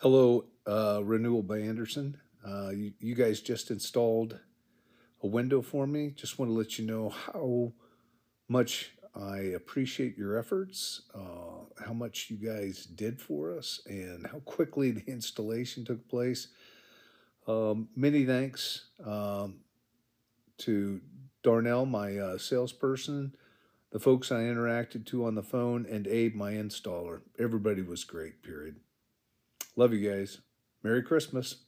Hello, uh, Renewal by Andersen. Uh, you, you guys just installed a window for me. Just want to let you know how much I appreciate your efforts, uh, how much you guys did for us, and how quickly the installation took place. Um, many thanks um, to Darnell, my uh, salesperson, the folks I interacted to on the phone, and Abe, my installer. Everybody was great, period. Love you guys. Merry Christmas.